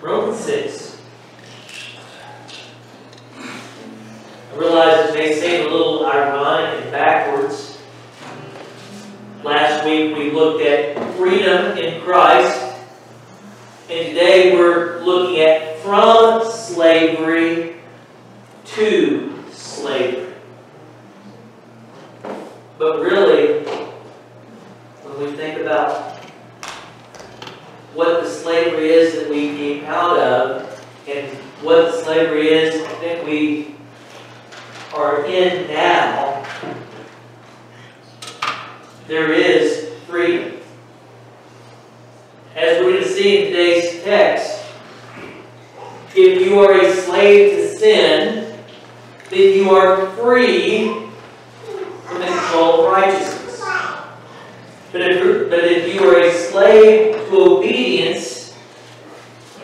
Romans 6. I realize it may seem a little ironic and backwards. Last week we looked at freedom in Christ, and today we're looking at from slavery to slavery. But really, when we think about what the slavery is that we came out of and what the slavery is that we are in now, there is freedom. As we're going to see in today's text, if you are a slave to sin, then you are free from the control of righteousness. But if, but if you are a slave to obedience,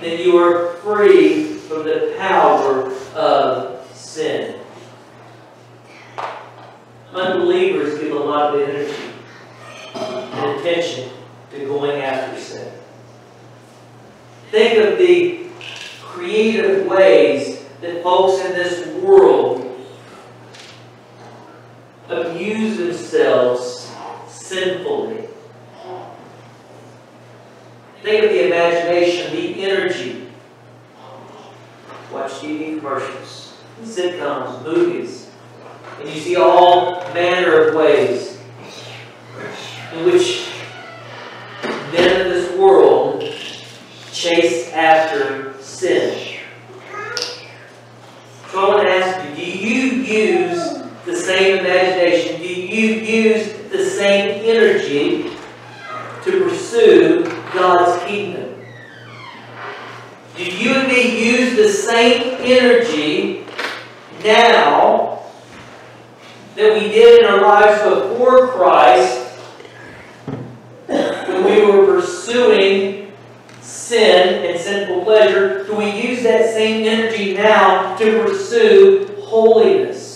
then you are free from the power of sin. Unbelievers give a lot of energy and attention to going after sin. Think of the creative ways that folks in this world abuse themselves sinfully. Think of the imagination, the energy. Watch TV commercials, sitcoms, movies, and you see all manner of ways in which men of this world chase after sin. So I want to ask you, do you use the same imagination? Do you use the same energy to pursue God's kingdom? Do you and me use the same energy now that we did in our lives before Christ when we were pursuing sin and sinful pleasure? Do we use that same energy now to pursue holiness?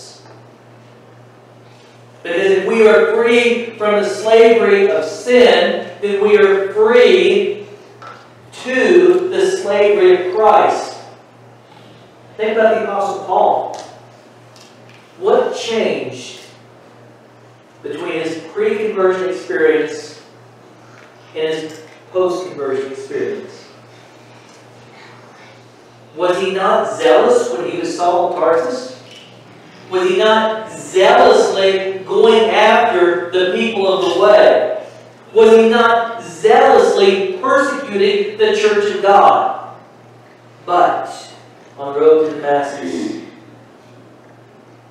Because if we are free from the slavery of sin, then we are free to the slavery of Christ. Think about the Apostle Paul. What changed between his pre conversion experience and his post conversion experience? Was he not zealous when he was Saul of Tarsus? Was he not zealously going after the people of the way? Was he not zealously persecuting the church of God? But on the road to Damascus,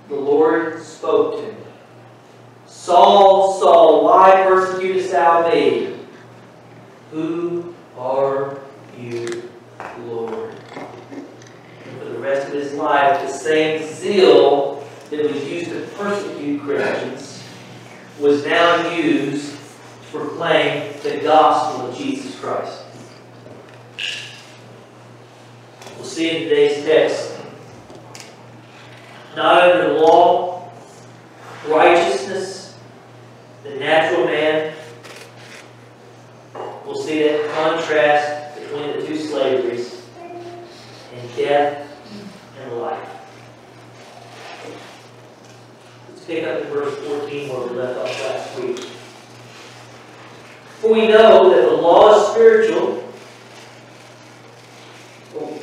the Lord spoke to him. Saul, Saul, why persecutest thou me? Who are you, Lord? And for the rest of his life, the same zeal that was used to persecute Christians was now used to proclaim the gospel of Jesus Christ. We'll see in today's text. Not under the law, righteousness, the natural man. We'll see that contrast between the two slaveries and death and life. Pick up in verse 14 where we left off last week. For we know that the law is spiritual. Oh.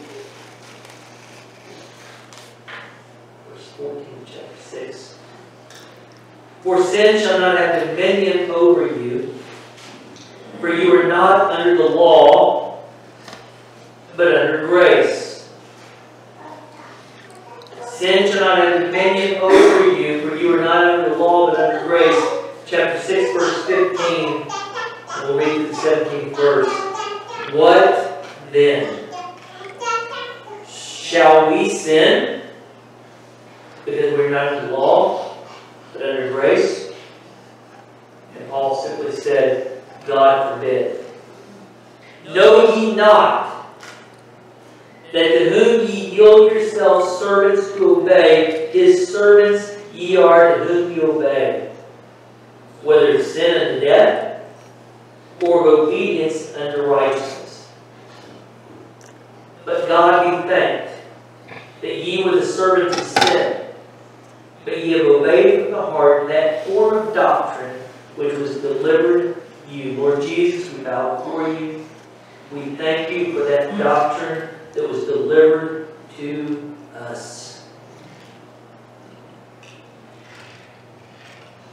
Verse 14, chapter 6. For sin shall not have dominion over you, for you are not under the law, but under grace. Sin shall not have dominion over you, for you are not under the law, but under grace. Chapter 6, verse 15. And we'll read the 17th verse. What then? Shall we sin because we're not under law, but under grace? And Paul simply said, God forbid. Know ye not that to whom ye yield yourselves servants to obey, his servants ye are to whom ye obey, whether it's sin unto death or obedience unto righteousness. But God be thanked that ye were the servants of sin, but ye have obeyed from the heart that form of doctrine which was delivered you. Lord Jesus, we bow before you. We thank you for that doctrine that was delivered to us.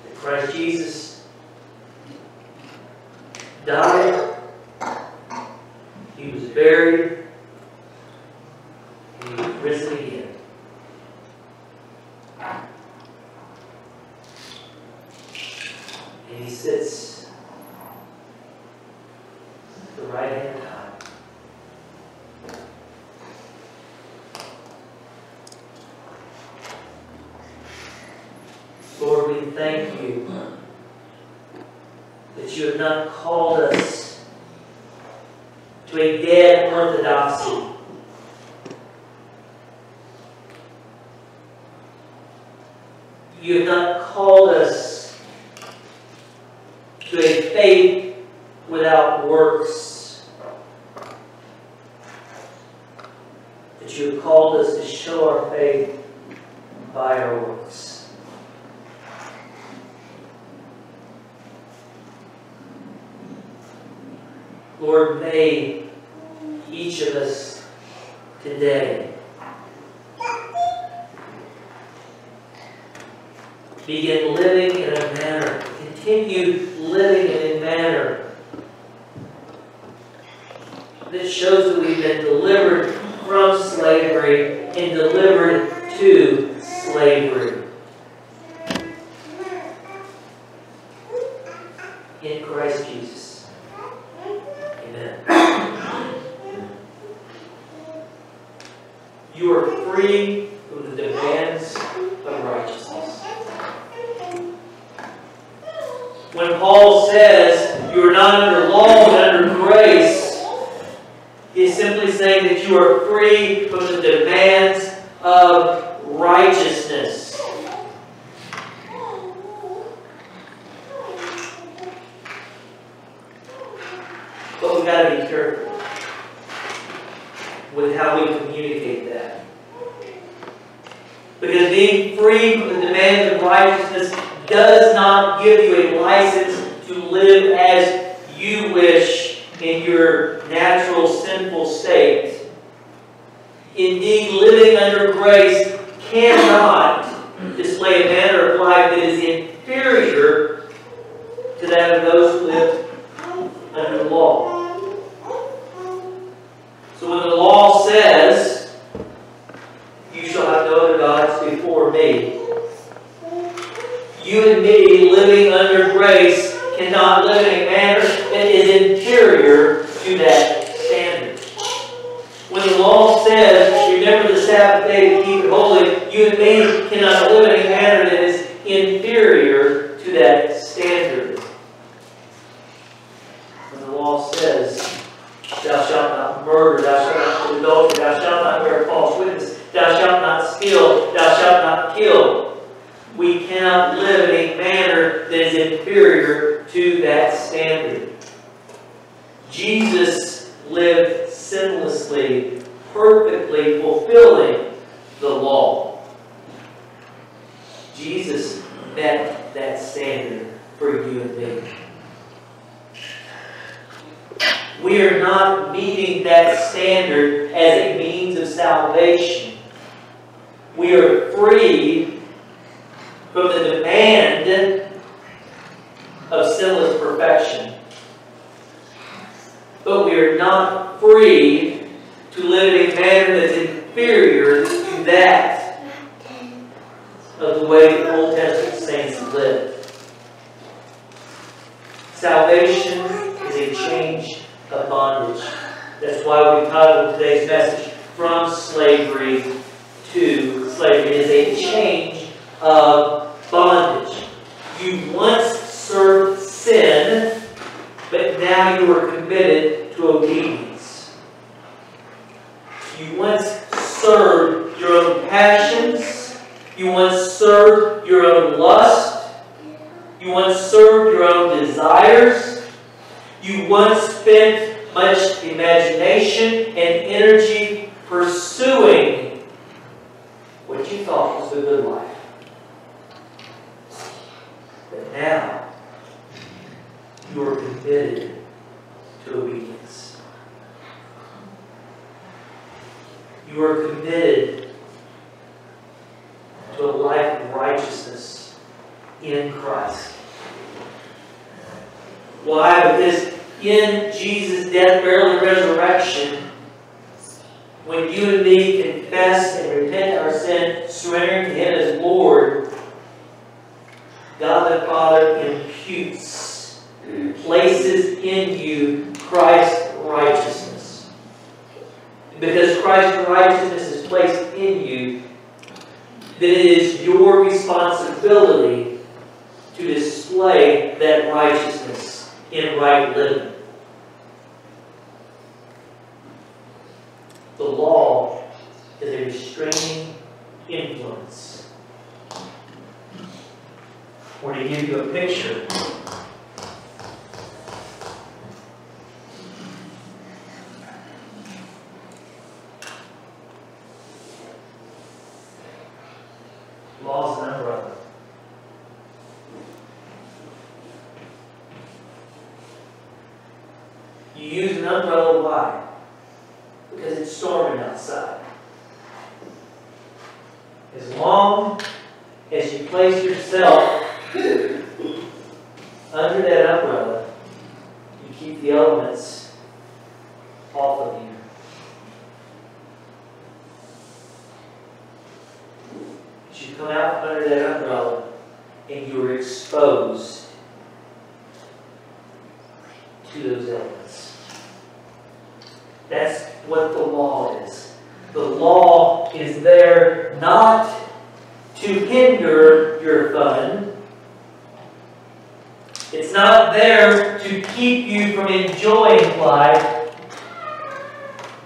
That Christ Jesus died, he was buried, You are committed to a life of righteousness in Christ. Why? Because in Jesus' death, burial, That's what the law is. The law is there not to hinder your fun. It's not there to keep you from enjoying life,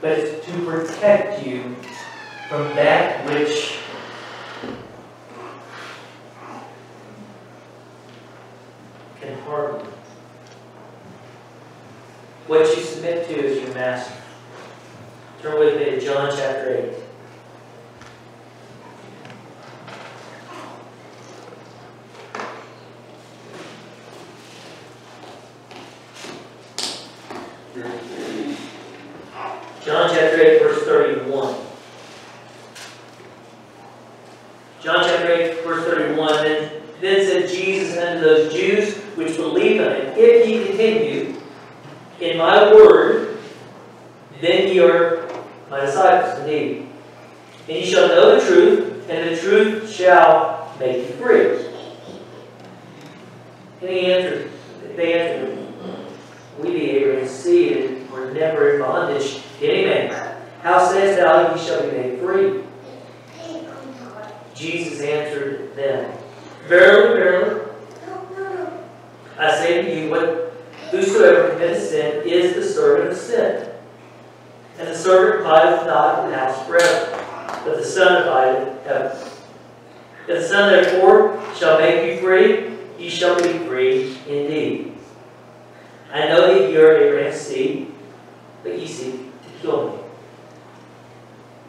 but it's to protect you from that which can harm you. What you submit to is your master. Turn with me to John chapter 8. I know that you're Abraham's seed, but you seek to kill me,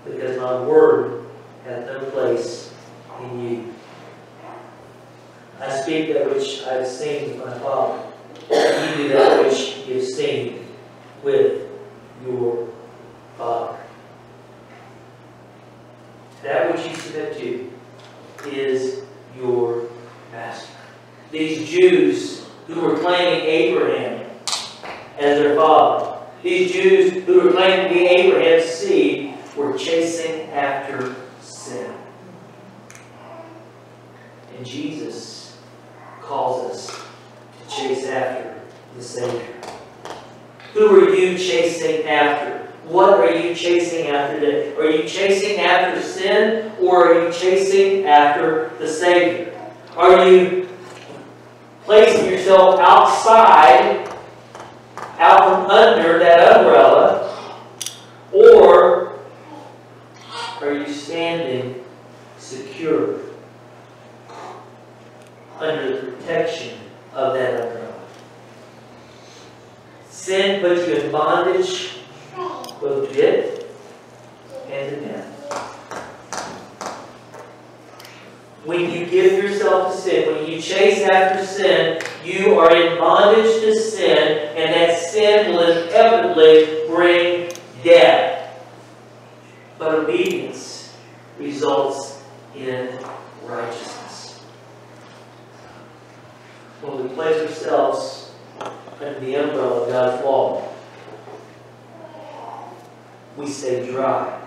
because my word hath no place in you. I speak that which I have seen with my Father, and you do that which you have seen. Ourselves under the umbrella of God's law. We stay dry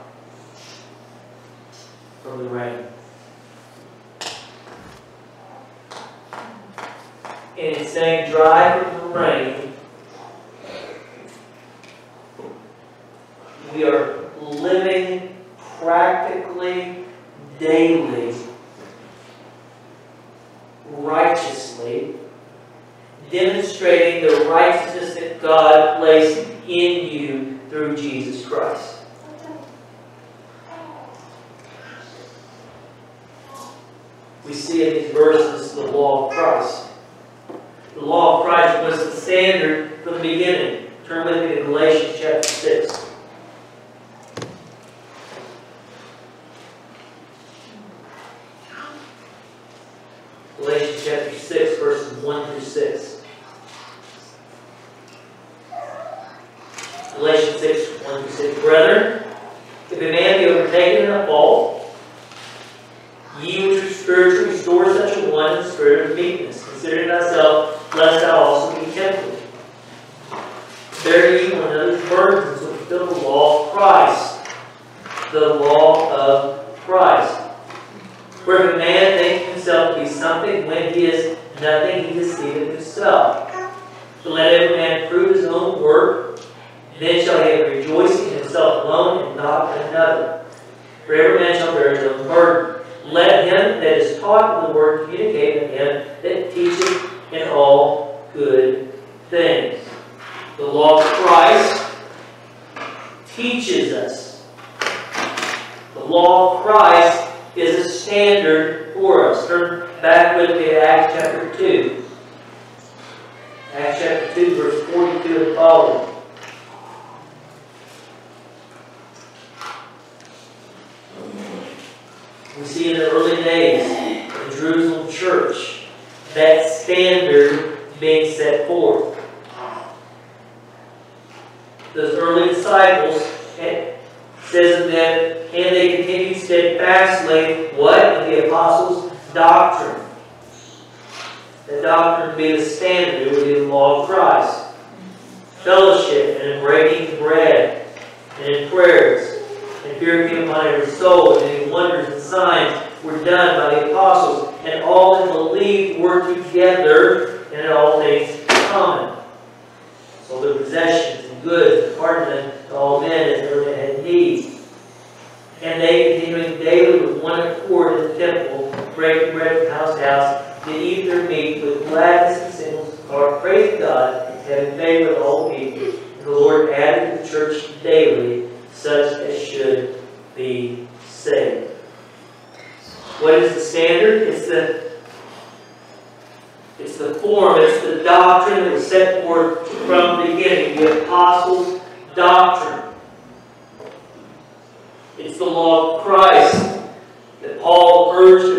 from the rain. And it's staying dry from the rain, we are living practically daily righteously demonstrating the righteousness that God placed in you through Jesus Christ. We see in these verses the law of Christ. The law of Christ was the standard from the beginning. Turn with me to Galatians chapter 6. hand that teaches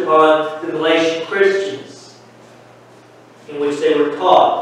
upon the Galatian Christians, in which they were taught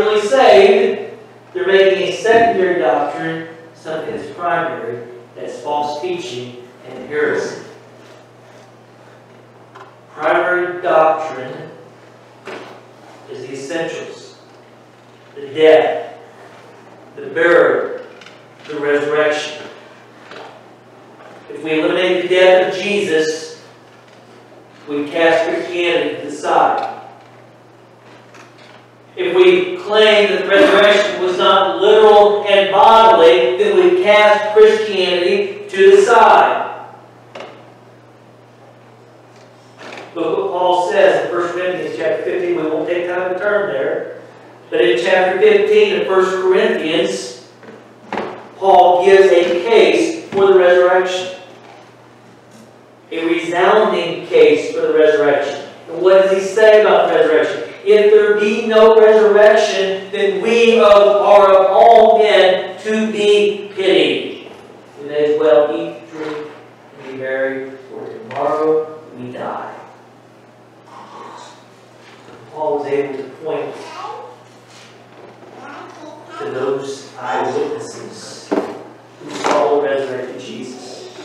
truly saved. They're making a secondary doctrine something that's primary, that's false teaching and heresy. Primary doctrine is the essentials, the death, the burial, the resurrection. If we eliminate the death of Jesus, we cast Christianity to the side. If we claim that the resurrection was not literal and bodily, then we cast Christianity to the side. Look what Paul says in 1 Corinthians chapter 15. We won't take time to turn there. But in chapter 15 of 1 Corinthians, Paul gives a case for the resurrection. A resounding case for the resurrection. And what does he say about the resurrection? If there be no resurrection, then we are of all men to be pitied. We may as well eat, drink, and be merry, for tomorrow we die. Paul was able to point to those eyewitnesses who saw the resurrected Jesus.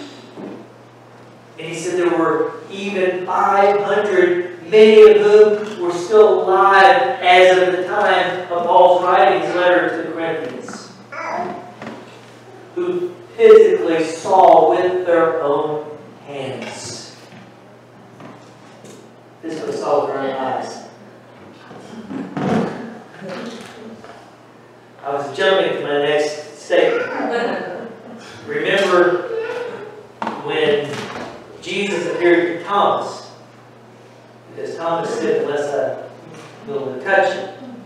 And he said there were even 500, many of whom were still alive as of the time of Paul's writing his letter to the Corinthians, who physically saw with their own hands. Physically saw with their own eyes. I was jumping to my next statement. Remember when Jesus appeared to Thomas? Because Thomas said, unless I will to touch him,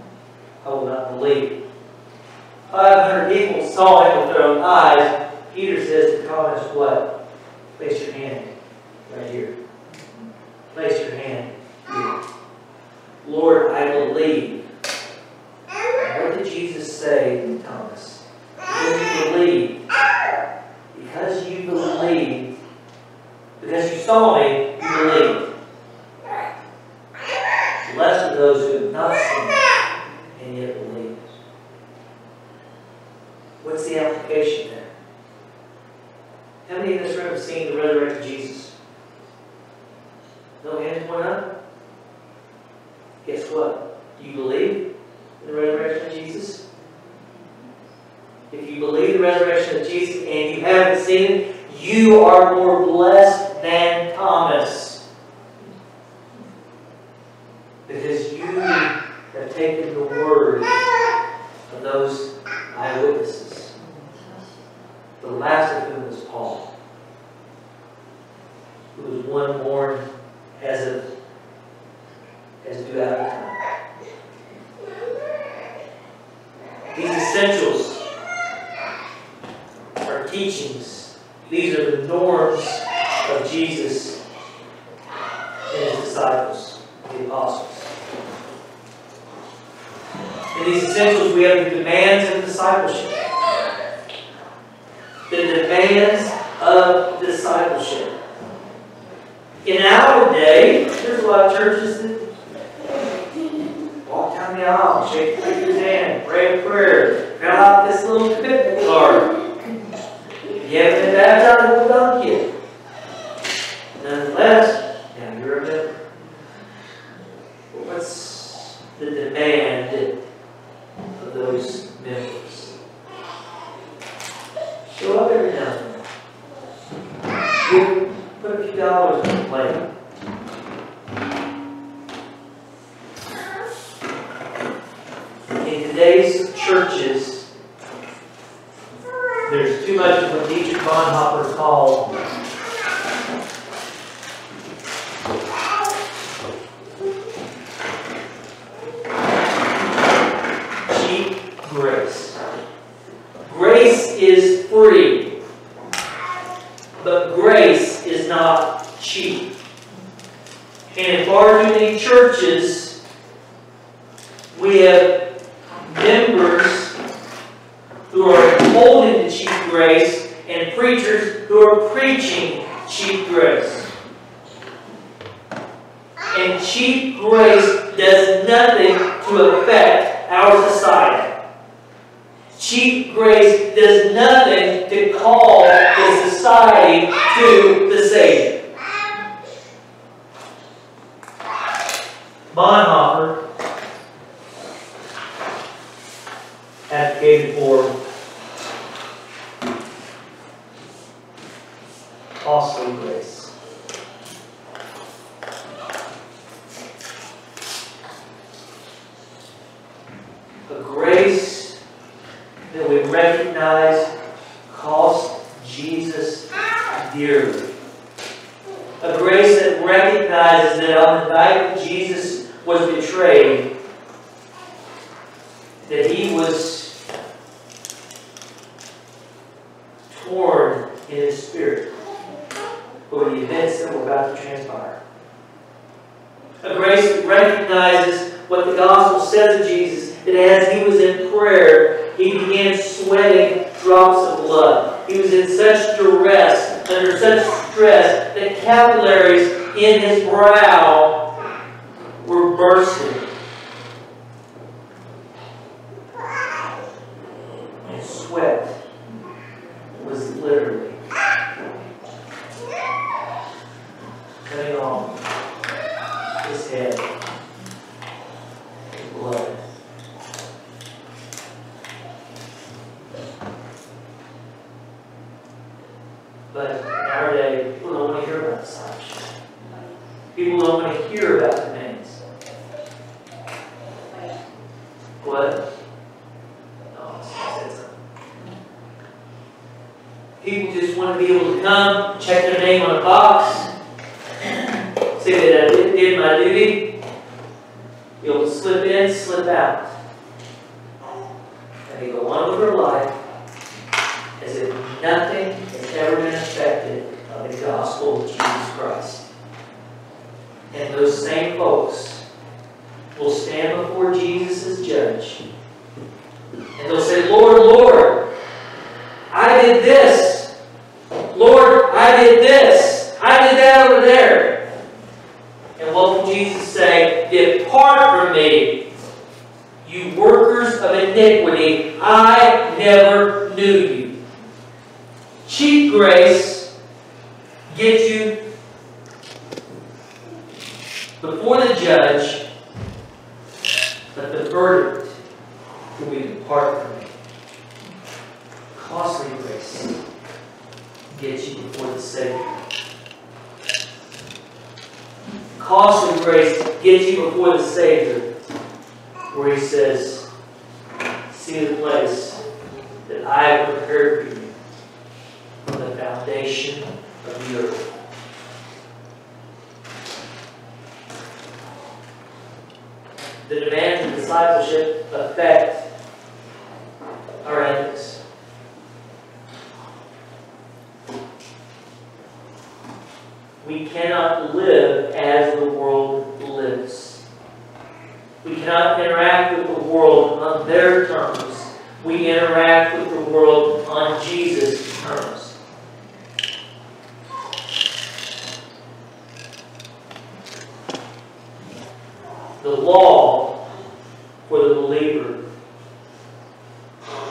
I will not believe. 500 people saw him with their own eyes. Peter says to Thomas, what? Place your hand right here. Place your hand here. Lord, I believe. What did Jesus say to Thomas? Because you believe. Because you believe. Because you saw me, you believe. Blessed are those who have not seen and yet believe. What's the application there? How many in this room have seen the resurrected Jesus? No hands went up? Guess what? Do you believe in the resurrection of Jesus? If you believe the resurrection of Jesus and you haven't seen it, you are more blessed than Thomas. Because you have taken the word of those eyewitnesses. The last of whom was Paul, who was one born as of as due out of time. These essentials are teachings. These are the norms of Jesus and his disciples, the apostles. In these essentials, we have the demands of discipleship. The demands of discipleship. In our day, there's a lot of churches that walk down the aisle, shake the preacher's hand, pray a prayer, fill out this little commitment card. If you haven't been baptized, we'll dunk you. Nonetheless, now you're a member. What's the demand of those come, check their name on a box, say that I did, my duty, You'll slip in, slip out. And they go on with their life as if nothing has ever been affected of the gospel of Jesus Christ. And those same folks will stand before Jesus as judge. And they'll say, Lord, Lord, I did this. Lord, I did this. I did that over there. And what will Jesus say? Depart from me, you workers of iniquity. I never knew you. Cheap grace gets you before the judge, but the verdict will be depart from me. Costly grace gets you before the Savior. Costly grace get you before the Savior, where He says, See the place that I have prepared for you from the foundation of the earth. The demands of discipleship affect our We cannot live as the world lives. We cannot interact with the world on their terms. We interact with the world on Jesus' terms. The law for the believer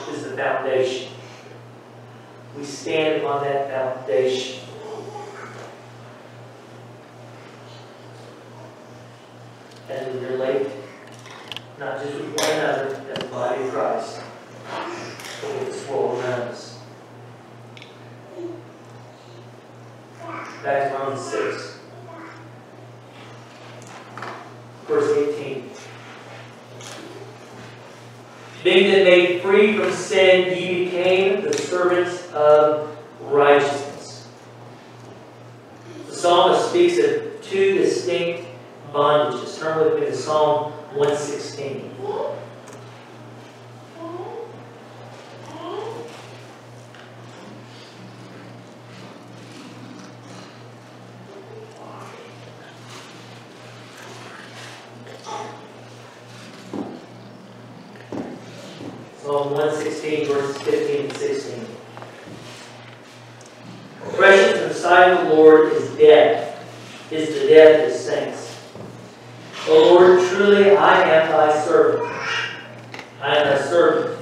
is the foundation. We stand on that foundation. As we relate, not just with one another, as the body of Christ, but with this world around us. Back to Romans 6. Verse 18. Being then made free from sin, ye became the servants of righteousness. The psalmist speaks of two distinct bondages. Turn with me to Psalm 116. Psalm 116, verses 15 and 16. Precious in the sight of the Lord is death, is the death of his saints. O Lord, truly I am thy servant. I am thy servant,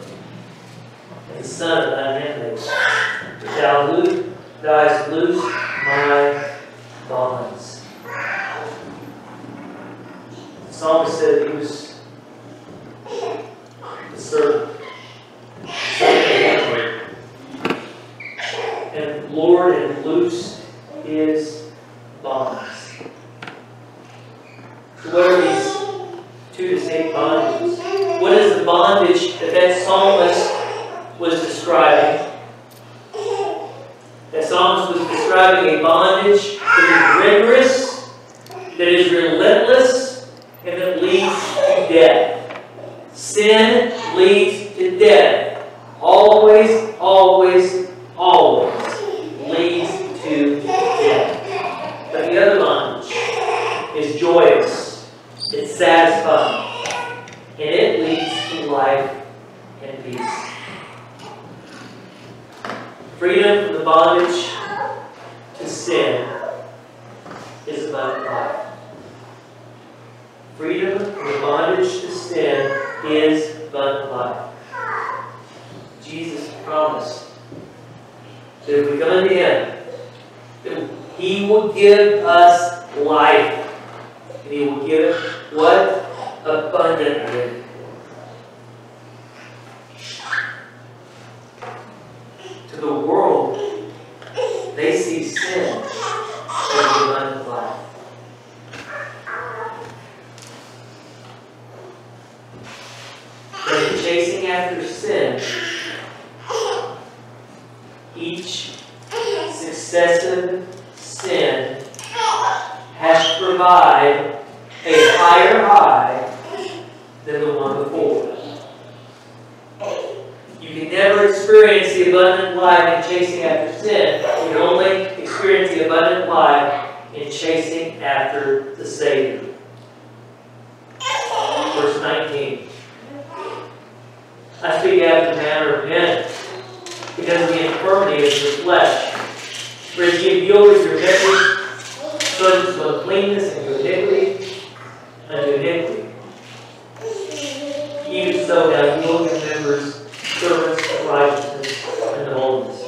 and the son of thine handmaid. Thou, loose, thou hast loosed my bonds. The psalmist said he was the servant. And Lord and loose his bonds. What are these two distinct bondages? What is the bondage that that psalmist was describing? That psalmist was describing a bondage that is rigorous, that is relentless, and that leads to death. Sin leads to death. Always, always leads to death. But the other bondage is joyous, it's satisfying, and it leads to life and peace. Freedom from the bondage to sin is abundant life. Freedom from the bondage to sin is abundant life. Jesus promised that He will give us life. And He will give what? Abundantly. To the world, they see sin as abundant life. But in chasing after sin, each successive sin has to provide a higher high than the one before. You can never experience the abundant life in chasing after sin. You can only experience the abundant life in chasing after the Savior. Verse 19. I speak after the manner of men, because of the infirmity of the flesh. For you yielded your members servants to uncleanness and to iniquity, unto iniquity. Even so now yield your members servants of righteousness and holiness.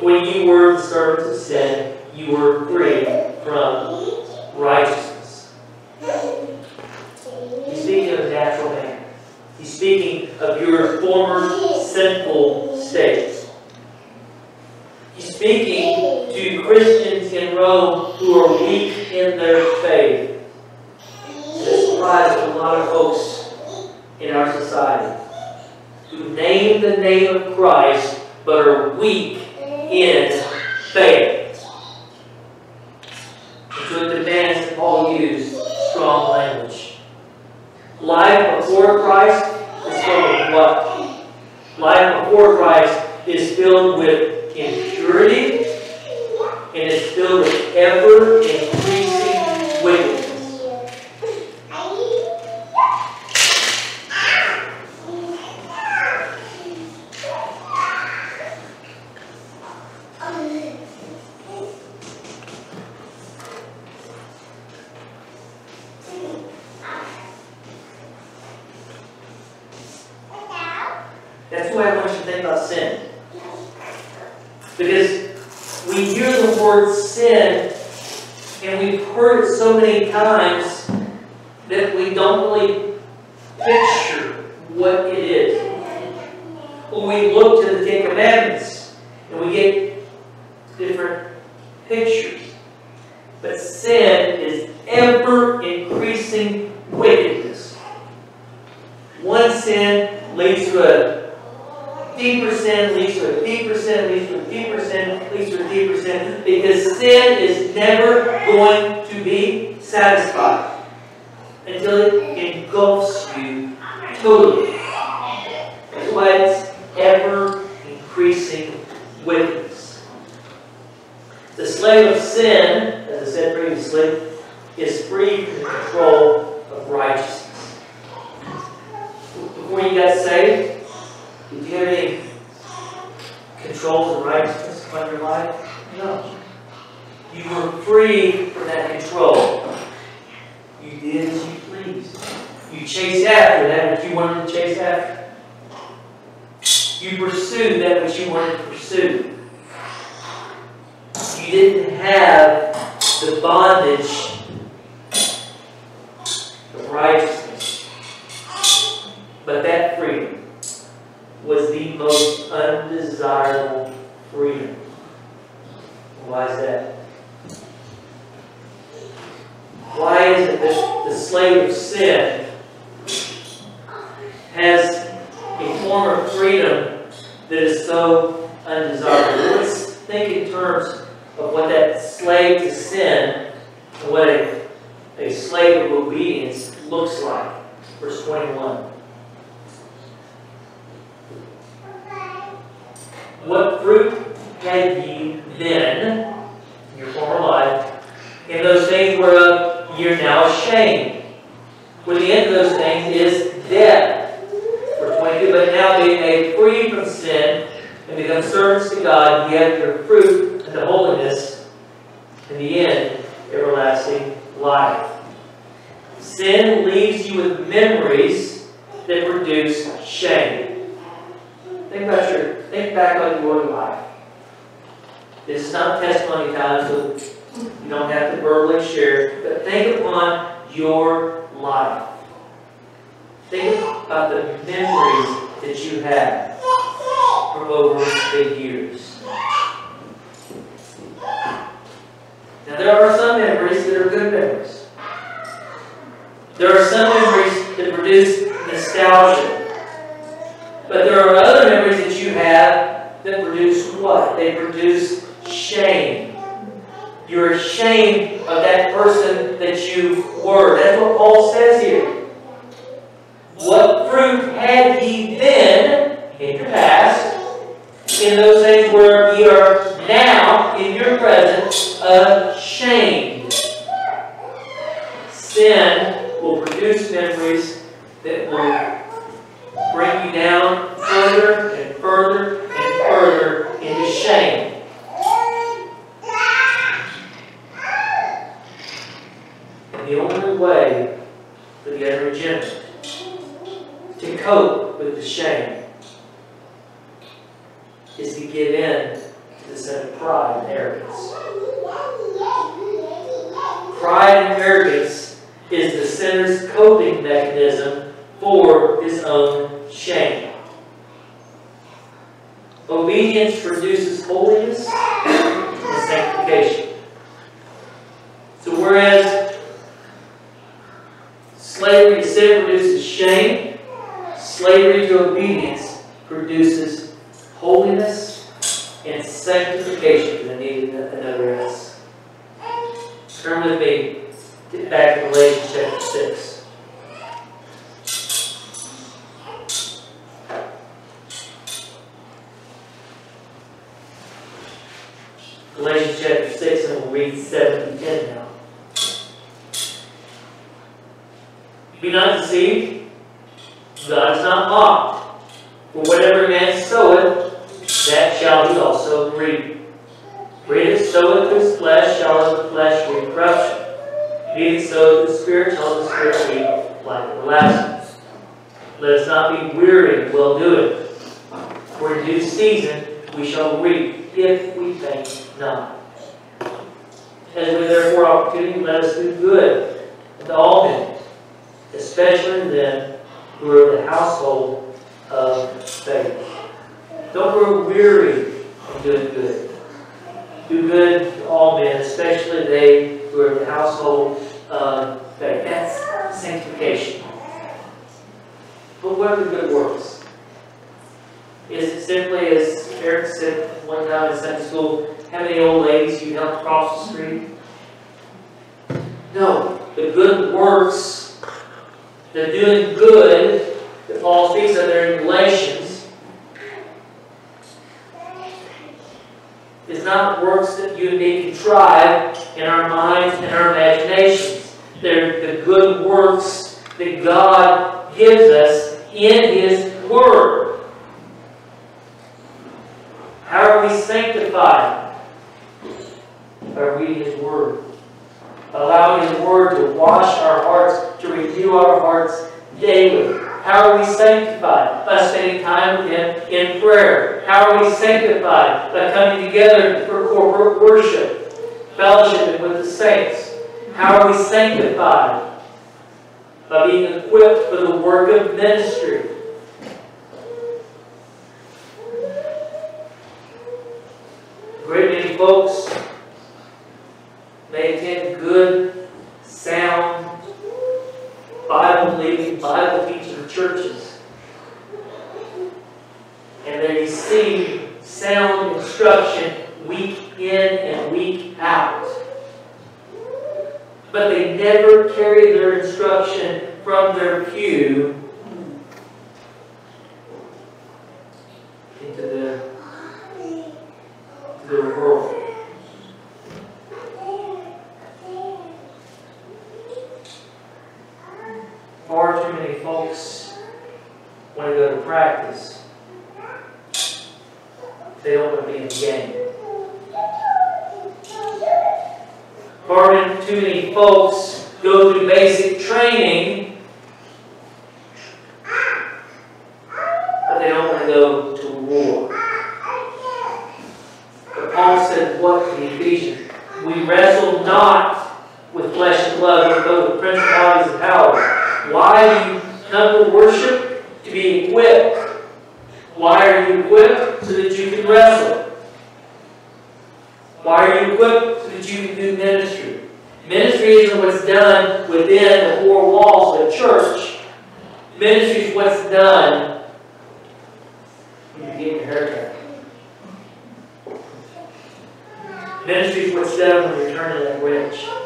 When you were the servants of sin, you were free from righteousness. He's speaking of the natural man. He's speaking of your former sinful state. He's speaking Christians in Rome who are weak in their faith. This applies to a lot of folks in our society who name the name of Christ but are weak in faith. So it demands that Paul use strong language. Life before Christ is filled with what? Life before Christ is filled with impurity and is filled with ever increasing wickedness. That's why I want you to think about sin. Because we hear the word sin and we've heard it so many times that we don't really picture what it is. When we look to the Ten Commandments and we get different pictures. But sin is ever increasing wickedness. One sin leads to a deeper sin, leads to a deeper sin, leads to a deeper sin, leads to a deeper sin, because sin is never going to be satisfied until it engulfs you totally. That's why it's ever increasing wickedness. The slave of sin, as I said previously, is free from the control of righteousness. Before you got saved, Did you have any controls and righteousness upon your life? No. You were free from that control. You did as you pleased. You chased after that which you wanted to chase after. You pursued that which you wanted to pursue. You didn't have the bondage of righteousness. But that freedom was the most undesirable freedom. Why is that? Why is it that the slave of sin has a form of freedom that is so undesirable? Let's think in terms of what that slave to sin and what a, a slave of obedience looks like. Verse 21. What fruit had ye then in your former life in those things whereof ye are now ashamed? For the end of those things is death. Verse 22. But now being made free from sin and become servants to God, ye have your fruit and the holiness, in the end, everlasting life. Sin leaves you with memories that produce shame. Think about your, think back on your life. This is not testimony time, so you don't have to verbally share, but think upon your life. Think about the memories that you have from over the years. Now, there are some memories that are good memories. There are some memories that produce nostalgia. But there are other memories that you have that produce what? They produce shame. You're ashamed of that person that you were. That's what Paul says here. What fruit had ye then in your past, in those things where ye are now in your present ashamed? Sin will produce memories that will bring you down further and further and further into shame. The only way for the unregenerate to cope with the shame is to give in to the sin of pride and arrogance. Pride and arrogance is the sinner's coping mechanism for his own shame. Obedience produces holiness and sanctification. So whereas slavery to sin produces shame, slavery to obedience produces holiness and sanctification. I another S. Turn with me back to Galatians chapter 6. Galatians chapter 6, and we'll read 7 to 10 now. Be not deceived, God is not mocked. For whatever man soweth, that shall he also reap. For he that soweth to his flesh shall of the flesh reap corruption. He that soweth to the Spirit shall of the Spirit reap life everlasting. Let us not be weary in well doing. For in due season we shall reap if we faint not. As we therefore opportunity, let us do good to all men, especially them who are the household of faith. Don't grow weary of doing good. Do good to all men, especially they who are the household of faith. That's sanctification. But what are the good works? Is it simply, as Eric said one time in Sunday school, how many old ladies you helped cross the street? No. The good works, the doing good that Paul speaks of there in Galatians, is not works that you and me contrive in our minds and our imaginations. They're the good works that God gives us in His Word. How are we sanctified? By reading His Word. Allowing His Word to wash our hearts, to renew our hearts daily. How are we sanctified? By spending time with Him in prayer. How are we sanctified? By coming together for corporate worship, fellowship with the saints. How are we sanctified? By being equipped for the work of ministry. Great many folks may attend good, sound, Bible believing, Bible teaching churches. And they receive sound instruction week in and week out. But they never carry their instruction from their pew into the, to the world. Far too many folks want to go to practice. They don't want to be in the game. Far too many folks go through basic training, but they don't want to go to war. But Paul said what in Ephesians? We wrestle not with flesh and blood, but with principalities and powers. Why you come to worship? To be equipped. Why are you equipped? So that you can wrestle. Why are you equipped? So that you can do ministry. Ministry isn't what's done within the four walls of a church. Ministry is what's done when you get your haircut. Ministry is what's done when you're turning that wrench.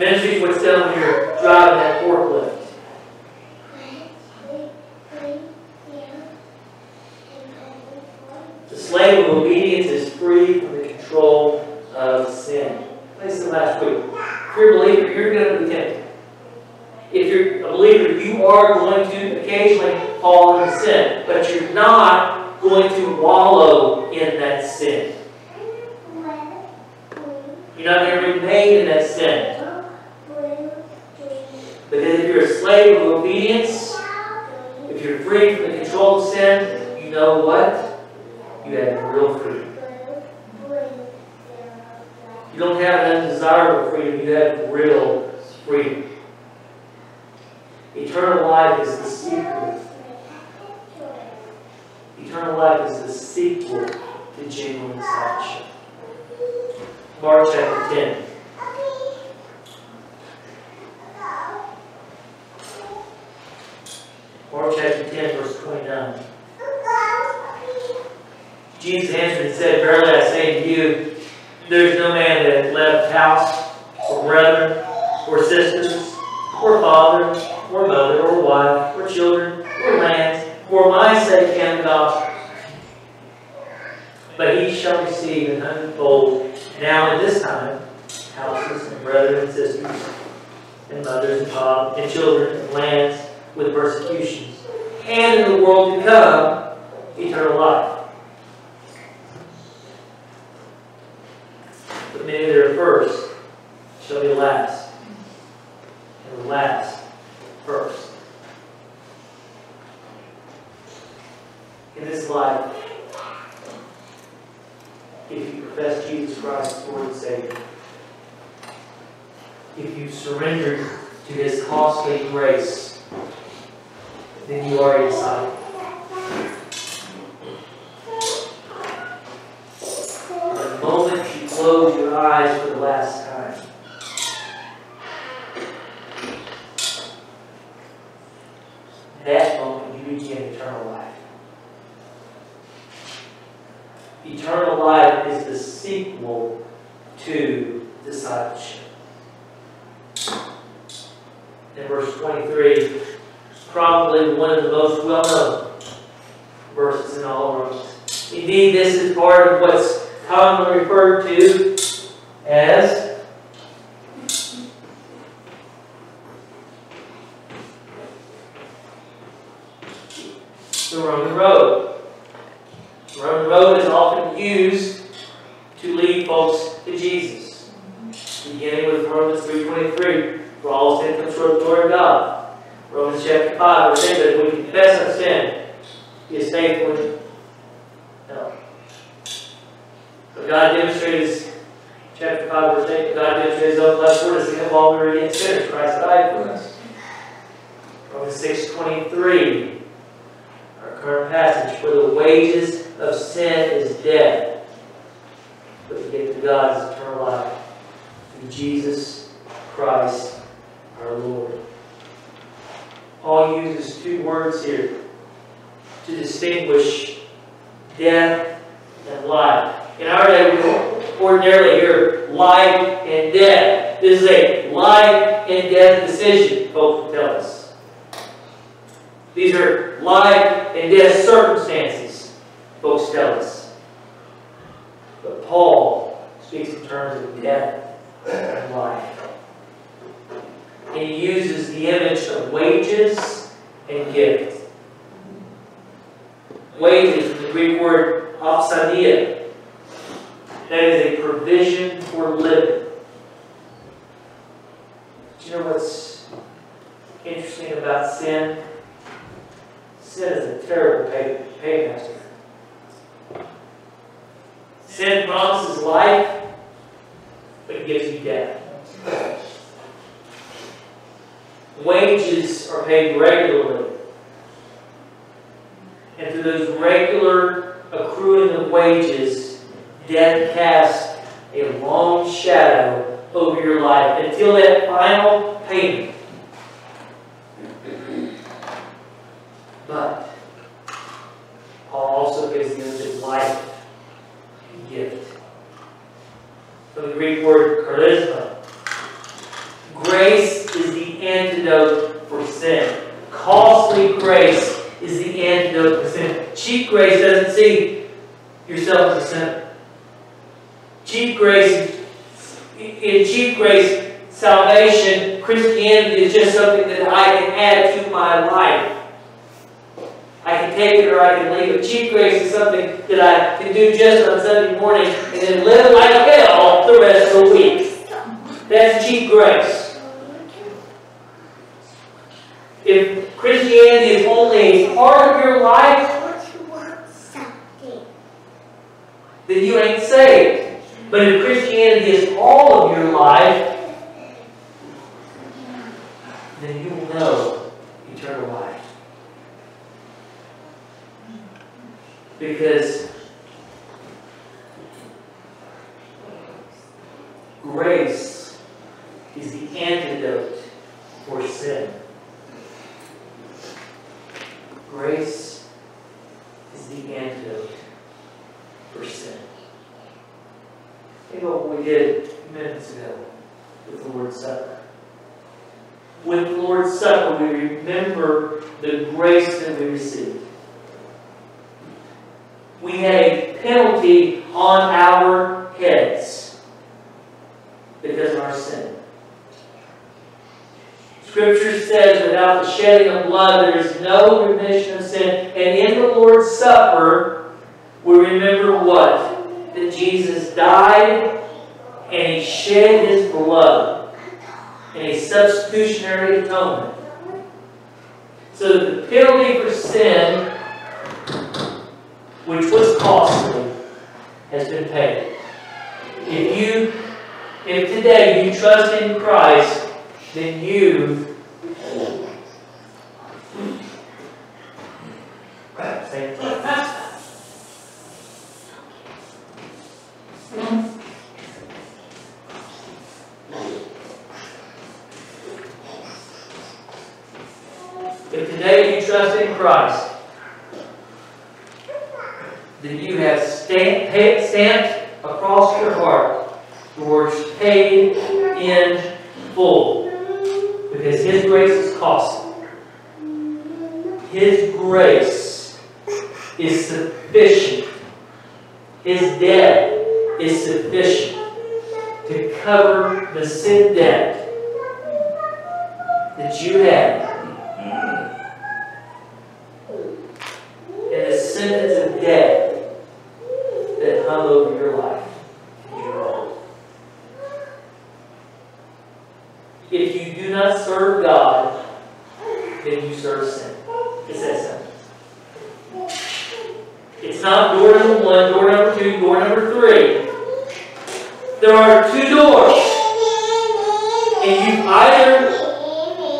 Ministry is what's done when you're driving that forklift. The slave of obedience is free from the control of sin. I said last week. If you're a believer, you're going to be tempted. If you're a believer, you are going to occasionally fall into sin, but you're not going to wallow in that sin. You're not going to remain in that sin. Because if you're a slave of obedience, if you're free from the control of sin, you know what? You have real freedom. You don't have an undesirable freedom, you have real freedom. Eternal life is the sequel. Eternal life is the sequel to genuine discipleship. Mark chapter 10. Mark chapter 10, verse 29. Jesus answered and said, Verily I say to you, there is no man that left house, or brethren, or sisters, or father, or mother, or wife, or children, or lands, for my sake and the gospel. But he shall receive an hundredfold now in this time houses, and brethren, and sisters, and mothers, and fathers, and children, and lands, with persecutions, and in the world to come, eternal life. But many that are first shall be last, and the last first. In this life, if you profess Jesus Christ as Lord and Savior, if you surrender to His costly grace, then you are disciple. The moment you close your eyes for the last time, that moment you begin eternal life. Eternal life is the sequel to discipleship. In verse 23, probably one of the most well-known verses in all of Romans. Indeed, this is part of what's commonly referred to as the Roman road. The Roman road is often used to lead folks to Jesus. Beginning with Romans 3.23, for all sin comes short of the glory of God. Romans chapter 5, verse 8, that if we confess our sin, He is faithful. No. But God demonstrated His, chapter 5, verse 8, God demonstrated His own love for us, that while we were yet sinners, Christ died for us. Romans 6.23, our current passage, for the wages of sin is death, but the gift of God is eternal life through Jesus Christ our Lord. Paul uses two words here to distinguish death and life. In our day, we ordinarily hear life and death. This is a life and death decision, folks will tell us. These are life and death circumstances, folks tell us. But Paul speaks in terms of death and life. He uses the image of wages and gift. Wages, the Greek word opsonia, that is a provision for living. Do you know what's interesting about sin? Sin is a terrible pay, paymaster. Sin promises life, but gives you death. Wages are paid regularly. And through those regular accruing of wages, death casts a long shadow over your life until that final payment. But Paul also gives the image of life gift. From the Greek word charisma. Grace is the antidote for sin. Costly grace is the antidote for sin. Cheap grace doesn't see yourself as a sinner. Cheap grace, in cheap grace, salvation, Christianity is just something that I can add to my life. I can take it or I can leave it. Cheap grace is something that I can do just on Sunday morning and then live like hell the rest of the week. That's cheap grace. If Christianity is only a part of your life, then you ain't saved. But if Christianity is all of your life, then you will know eternal life. Because grace is the antidote for sin. Grace is the antidote for sin. Think about what we did minutes ago with the Lord's Supper. With the Lord's Supper, we remember the grace that we received. We had a penalty on our heads because of our sin. Scripture says, without the shedding of blood, there is no remission of sin. And in the Lord's Supper, we remember what? That Jesus died and He shed His blood in a substitutionary atonement. So the penalty for sin, which was costly, has been paid. If you, if today you trust in Christ, then you same time. If today you trust in Christ, then you have stamped, stamped across your heart the words paid in full. Because His grace is costly. His grace is sufficient. His debt is sufficient to cover the sin debt that you have. And the sentence of death If you do not serve God, then you serve sin. It's that simple. It's not door number one, door number two, door number three. There are two doors. And you either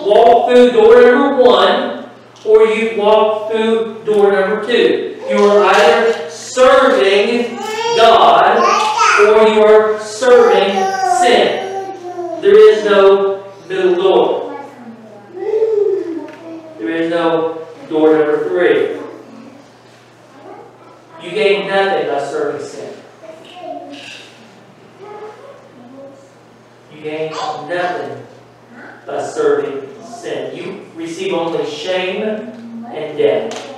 walk through door number one or you walk through door number two. You are either serving God or you are serving sin. There is no middle door. There is no door number three. You gain nothing by serving sin. You gain nothing by serving sin. You receive only shame and death.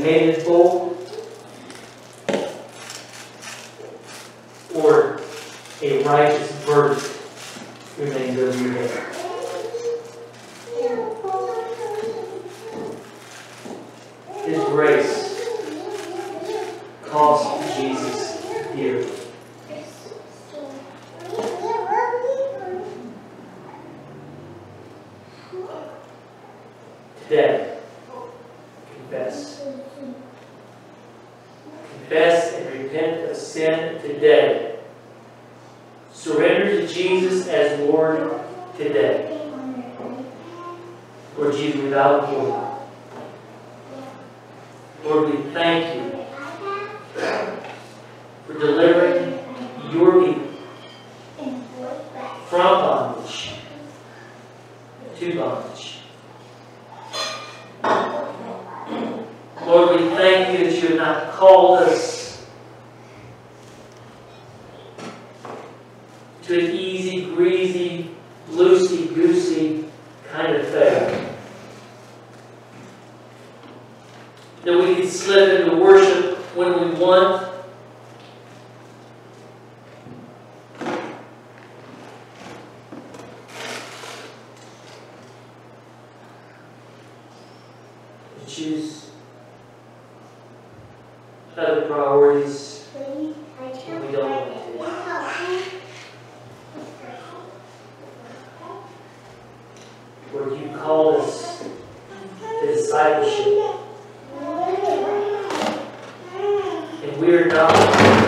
You paid in full, or a righteous verdict remains over your head. His grace cost Jesus dearly. Today, confess. Confess and repent of sin today. Surrender to Jesus as Lord today. Lord Jesus, without you. Lord, we thank you for delivering your people from bondage to bondage. Lord, we thank you that you have not called us to an easy, greasy, loosey-goosey kind of faith. That we can slip into worship when we want. And choose other priorities when we don't want to. Lord, you called us to discipleship. And we are not